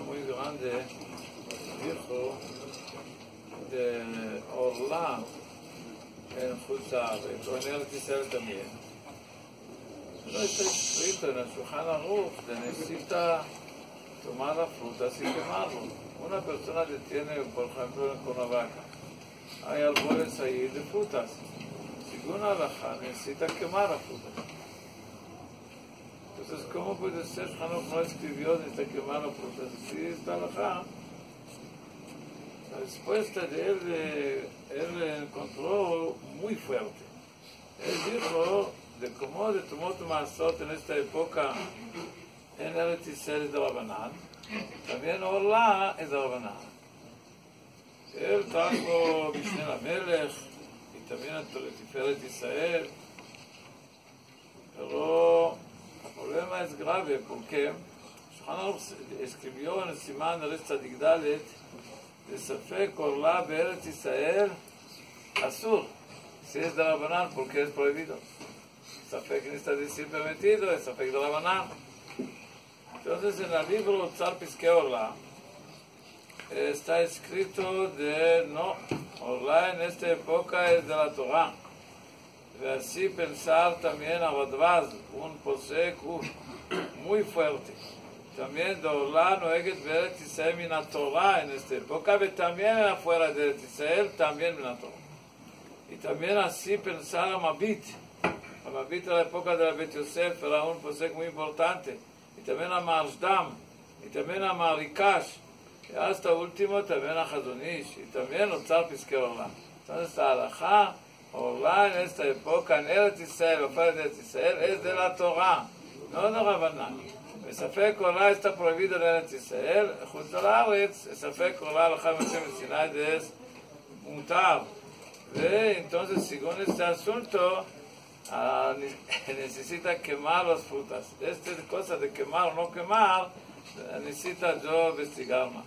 muy grande, dijo, de Orla en Futsar y poner Tisel también. No está escrito en el Shulchan Aruch que necesita tomar las frutas y quemarlo. Una persona que tiene, por ejemplo, con una vaca, hay árboles ahí de frutas. Según la halajá, necesita quemar las frutas. Entonces, ¿cómo puede ser? Hanuch no escribió la fruta. Si está Alajá, la respuesta de él, él encontró muy fuerte. Él dijo de cómo de Tumot Masot en esta época en Eretz Israel de Rabanán, también Orla es de Rabanán. Él trajo Mishneh Melech y también el Tiferet Israel, pero el problema es grave porque Shulchan escribió en el Simán Eretz Tzadik Dalet de Safek Orla Beretz Israel Asur, si es de Rabanán porque es prohibido. Safek necesita decir permitido, es Safek de Rabanán. Entonces en el libro Tzar Piske está escrito de no, Orla en esta época es de la Torah. Así pensar también a Radvaz, un posek muy fuerte. También de Orla no es ver Israel la Torah en esta época, pero también afuera de Israel, también la Torah. Y también así pensar a Mabit. A Mabit en la época de la Bet Yosef era un posek muy importante. Y también a Marsdam, y también a Marikash, y hasta último también a Hazonish, y también a Tzar. Entonces la halajá, אורלן אסתר פה, כאן ארץ ישראל, עופרת ארץ ישראל, איזה דלה לא תורה. לא נורא בנה. וספק עולה אסתר פרוידא לארץ ישראל, חוץ לארץ, ספק עולה הלכה משה מסיני דאס מותר. ואינטונס סיגון אסתר אסונטו, necesita quemar las frutas. Esta cosa de quemar o no quemar, necesita yo investigar más.